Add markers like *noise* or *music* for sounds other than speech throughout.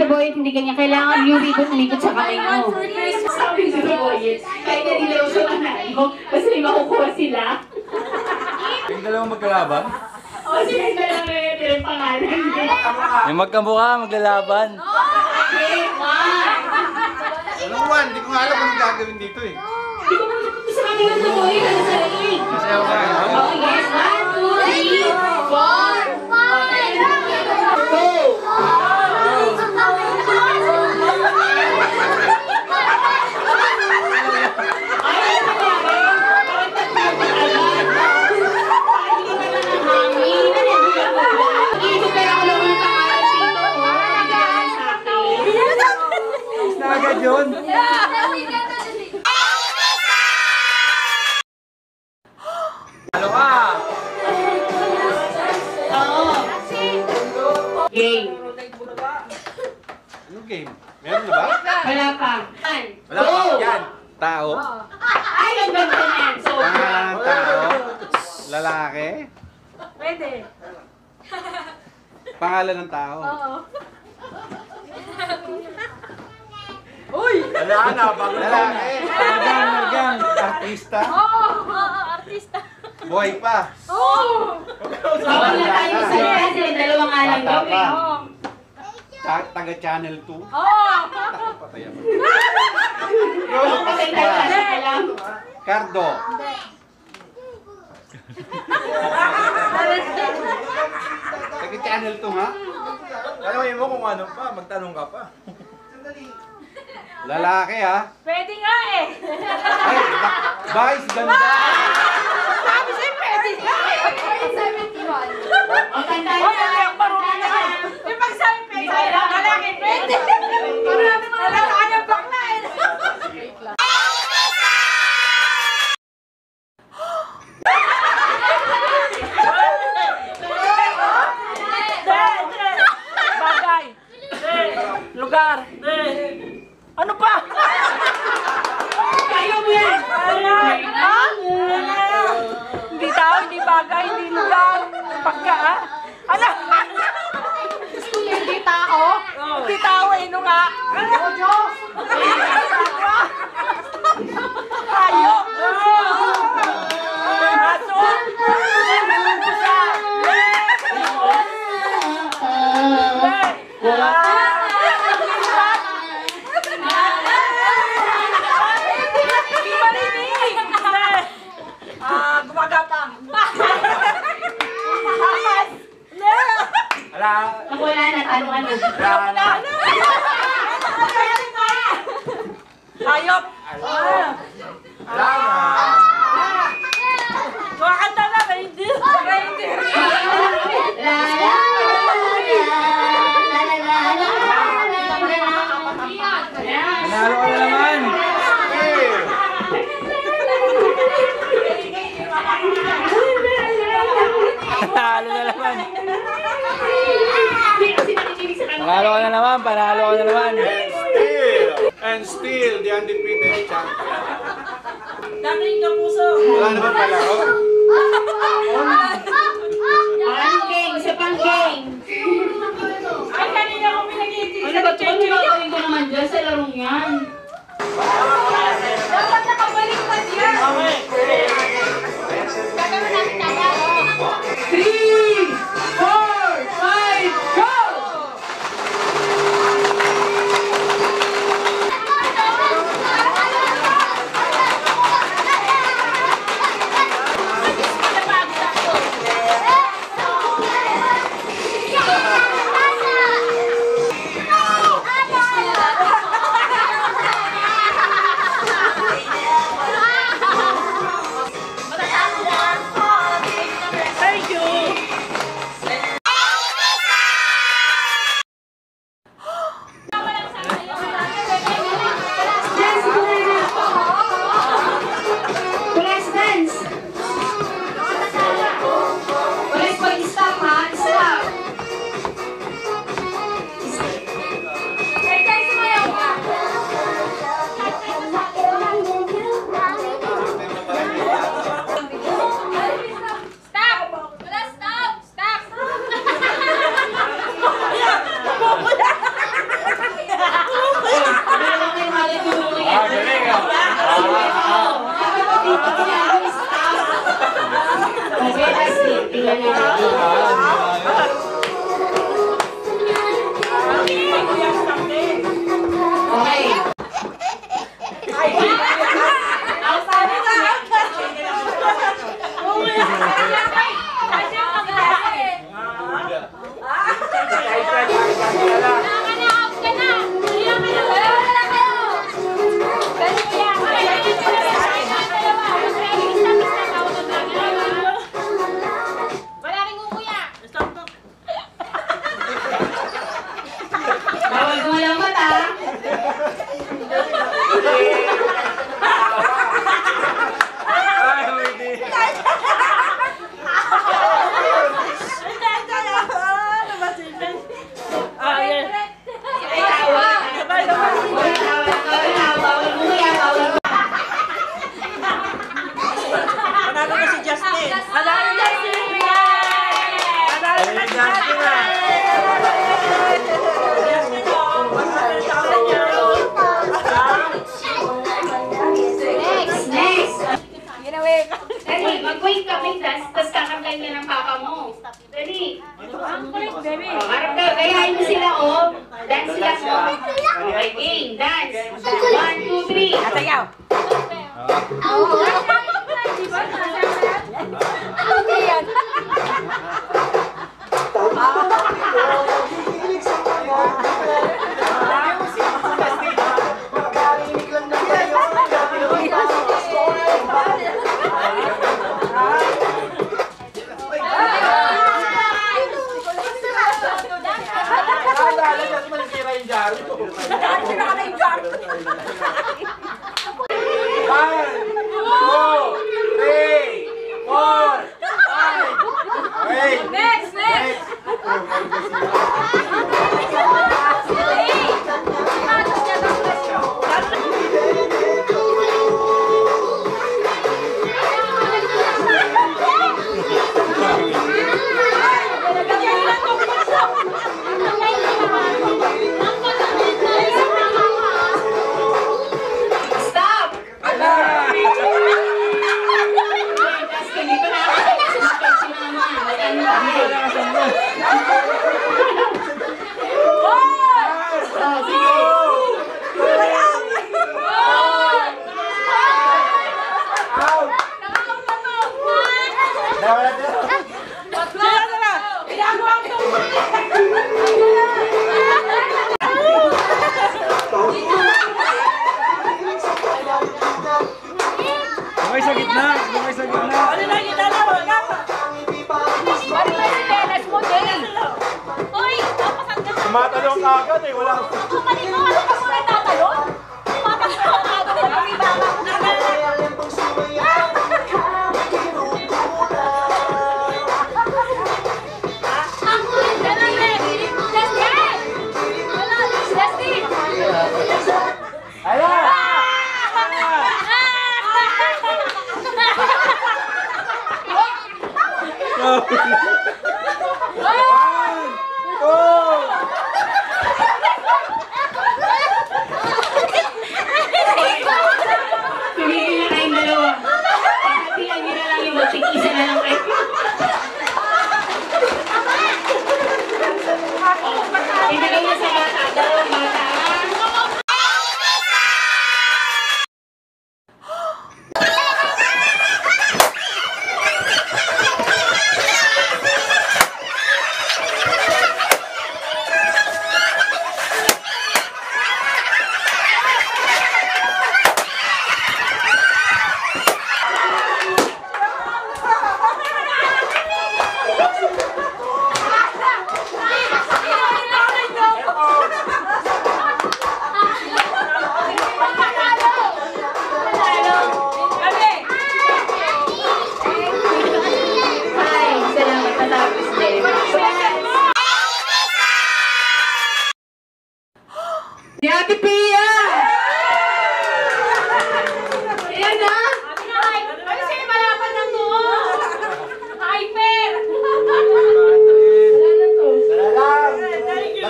Tito Boy, hindi ganyan. Kailangan yung ribbon umikot sa kamay mo. Sabi ni Tito Boy, kahit na dilaw siya ang mo, basta may makukuha sila. Yung dalawang magkalaban? O sige, na lang na yung pangalan. Yung magkamukha, maglalaban. Okay, one. Anong one? Hindi ko nga alam anong gagawin dito eh. Hindi ko naman sa kanila Tito Boy, ano sa ring. Masayaw ka. Oh yes, one, Game. Anong game? Meron na ba? Wala pa. Wala pa. Yan. Tao. Ay, ang ganda niyan. So, Pangalan ng tao. Lalaki. Pwede. Pangalan ng tao. Oo. Wala na. Bago Lalaki. Nagang, nagang. Artista. Oo, oo, artista. Buhay pa. Oo. bawal na tayo sa kasi dalawang alang Bata gawin. pa. Oo. Ta- taga Channel 2. Oo. Patay ako. Patay tayo kasi alam. Cardo. Taga Channel 2 nga. Tanungin mo kung ano pa, magtanong ka pa. Lalaki ha. Pwede nga eh. Ay, ba- Vice ganda. Sabi siya pwede nga eh. O, tanda Hoy, hindi ako marunong na. Yung pag sabi pwede, lalaki pwede. Marami mga lalaki ang bakla eh. De, de. Bagay. De. Lugar. De. Ano pa? Kaya mo yan. Ha? Hindi tao, hindi bagay, hindi lugar. Pagka, ha? Ano? Hindi tao? Hindi tao, eh, no nga. Ano? Diyos! Hayop! Aso! Pusa! Hindi marinig! Ah, gumagapang! Ahas! Ala, Ako wala na, tanong ano. ala, Hayop! ala na. Kumakanta na, reindeer! Reindeer! La la la la la la Nanalo ka na naman. Panalo na naman. Hindi kasi nakikinig sa kanila. Panalo ka na naman, panalo ka na naman. And still, the undefeated champion. Dating ka puso! Wala naman pala. Oh. Ang game, isa pang game. Ay, kanina ko pinag-iitin Ano ba? Ano gagawin ko naman dyan sa larong yan? Dapat nakabalik pa yan! Three, four, gayahin ka ng papa mo. Dali. Ang kulit, baby. Harap ka, gayahin mo sila, oh. oh. Dance sila, oh. Okay, game, dance. One, two, three. Atayaw. Ang kulit.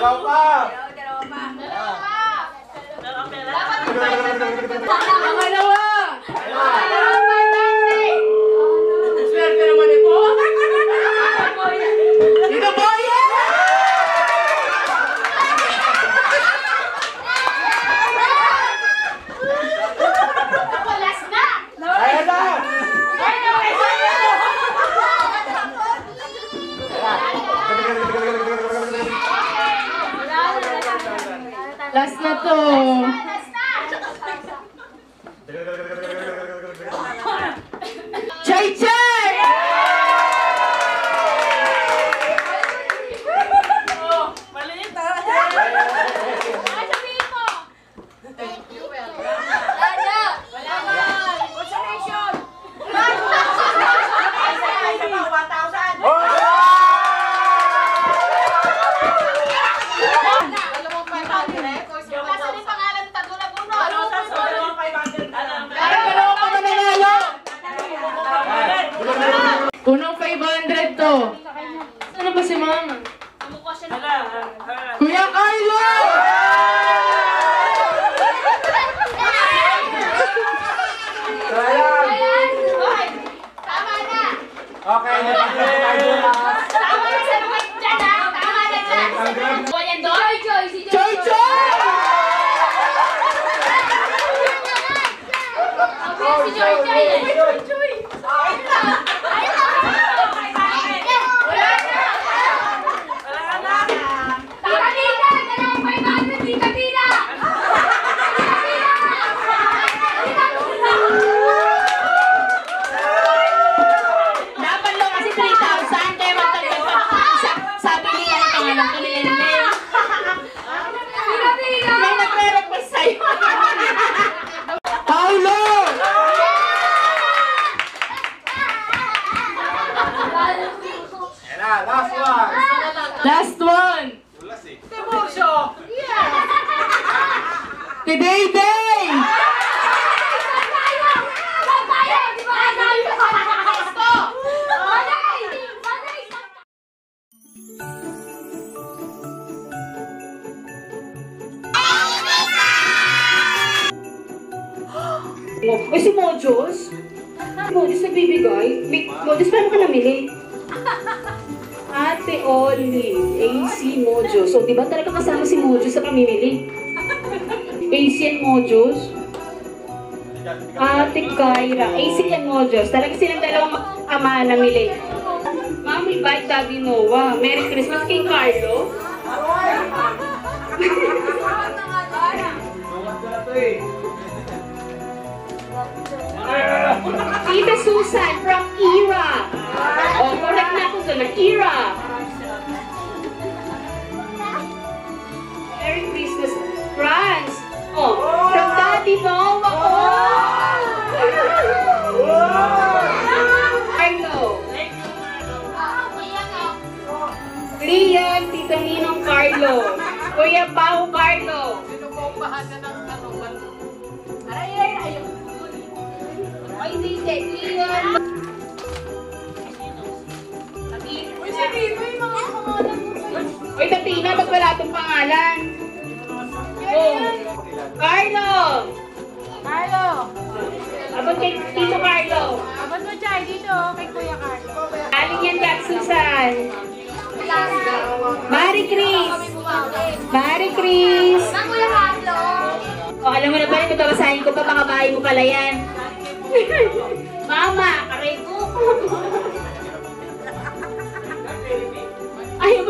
老爸。Last na to. Jai Jai! enjoy, enjoy, enjoy. May, Mojos, paano ka namili? *laughs* Ate Oli, AC Mojos. So, di ba talaga kasama si Mojos sa pamimili? *laughs* AC and Mojos? Ate Kyra, AC and Mojos. Talaga silang dalawang ama namili. Mami, bye, Daddy Noah. Merry Christmas kay Carlo. Sumat *laughs* Susan from Ira. Pangalan? Oh. Carlo! Carlo! Abot kay Tito Carlo. Abot mo dyan, dito, kay Kuya Carlo. Aling yan, Kat Susan. Mari Chris. Mari Chris. Kuya Carlo! O, alam mo na ba, ito babasahin ko pa, baka bahay mo pala yan. *laughs* Mama, aray ko. *laughs*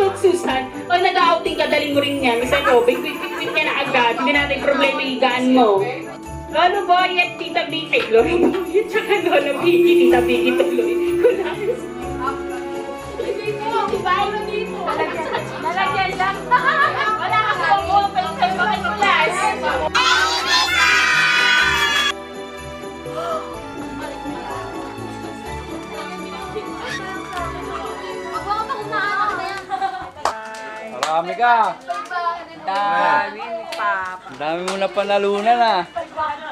Mo, Susan. Pag nag-outing dalhin mo rin yan. Isa ko, big-big-big ka na agad. Hindi natin problema higaan mo. Lolo Boy at Tita Vicky. Lolo Boy. Tsaka Lolo Vicky, Tita Vicky tuloy. Kulang. Lalagyan, lalagyan lang. *laughs* Wala ka sa open sa mga class. Marami ka. Dami ni Papa. Ang dami mo na panalunan ah.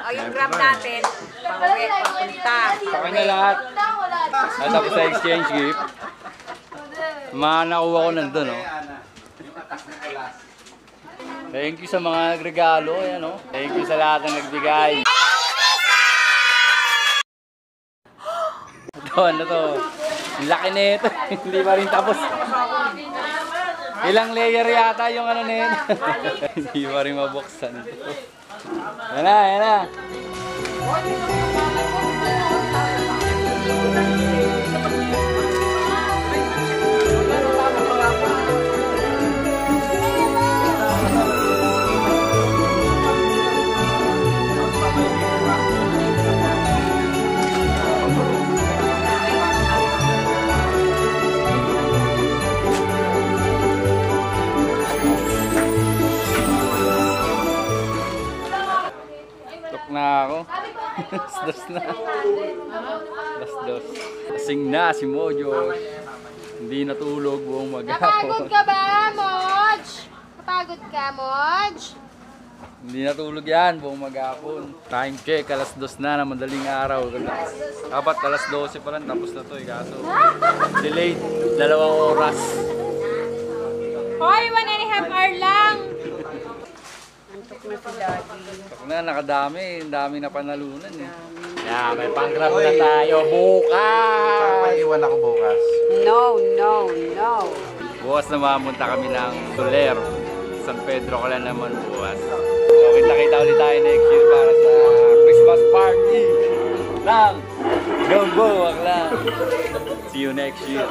O yung grab natin, pauwi, papunta. Sa kanya lahat. At tapos sa exchange gift. Mga nakuha ko nandun, oh. Thank you sa mga nagregalo, ayan, oh. Thank you sa lahat ng nagbigay. Ito, ano to? Ang laki na ito. *laughs* Hindi pa rin tapos. Ilang layer yata yung ano na yun. Hindi pa rin mabuksan ito. Yan na, yan na. Na ako. Das *laughs* na. Das dos. Kasing na si Mojo. Hindi natulog buong maghapon. Napagod ka ba, Moj? Napagod ka, Moj? Hindi natulog yan buong maghapon. Time check, alas dos na na madaling araw. Dapat alas 12 pa lang tapos na to eh. Kaso delayed. Dalawang oras. Hoy, one and a half hour lang. Tok na, nakadami. Ang dami na panalunan eh. Yeah, may pang-grab na tayo bukas. iwan ako bukas. No, no, no. Bukas na mamunta kami ng Soler. San Pedro ka lang naman bukas. So, kita-kita ulit tayo next year para sa Christmas party. Lang! Go, go, akla! See you next year.